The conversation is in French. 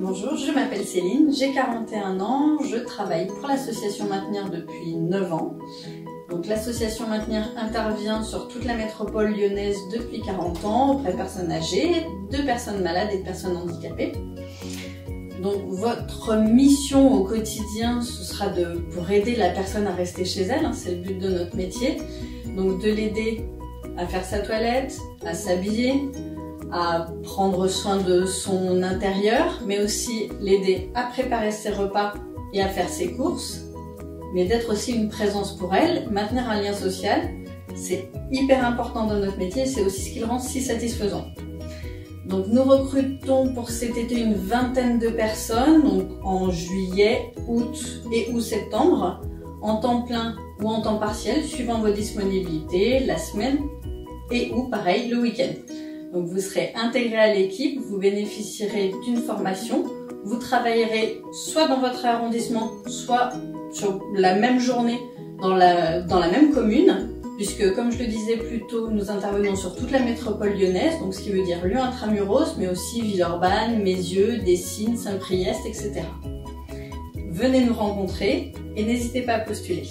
Bonjour, je m'appelle Céline, j'ai 41 ans, je travaille pour l'association Maintenir depuis 9 ans. Donc l'association Maintenir intervient sur toute la métropole lyonnaise depuis 40 ans auprès de personnes âgées, de personnes malades et de personnes handicapées. Donc votre mission au quotidien, ce sera de pour aider la personne à rester chez elle, hein, c'est le but de notre métier. Donc de l'aider à faire sa toilette, à s'habiller, à prendre soin de son intérieur, mais aussi l'aider à préparer ses repas et à faire ses courses, mais d'être aussi une présence pour elle, maintenir un lien social. C'est hyper important dans notre métier, c'est aussi ce qui le rend si satisfaisant. Donc nous recrutons pour cet été une vingtaine de personnes, donc en juillet, août et ou septembre, en temps plein ou en temps partiel, suivant vos disponibilités, la semaine et ou pareil le week-end. Donc vous serez intégré à l'équipe, vous bénéficierez d'une formation, vous travaillerez soit dans votre arrondissement, soit sur la même journée dans la, même commune, puisque comme je le disais plus tôt, nous intervenons sur toute la métropole lyonnaise, donc ce qui veut dire Lyon intramuros, mais aussi Villeurbanne, Mézieux, Dessines, Saint-Priest, etc. Venez nous rencontrer et n'hésitez pas à postuler.